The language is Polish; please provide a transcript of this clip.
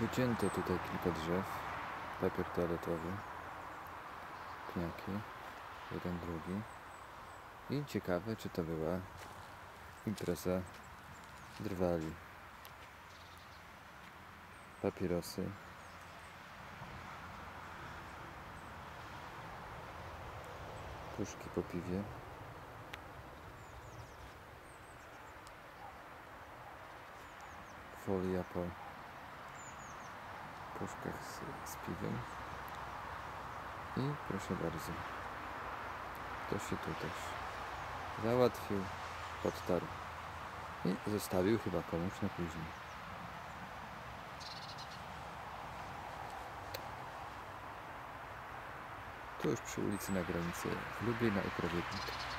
Wycięto tutaj kilka drzew. Papier toaletowy. Pniaki. Jeden, drugi. I ciekawe, czy to była impreza drwali. Papierosy. Puszki po piwie. Folia po puszkach z, z piwem. I proszę bardzo. Ktoś się tu też załatwił, podtarł i zostawił chyba komuś na później. Tu już przy ulicy na granicy Lublina i Krawiewnik.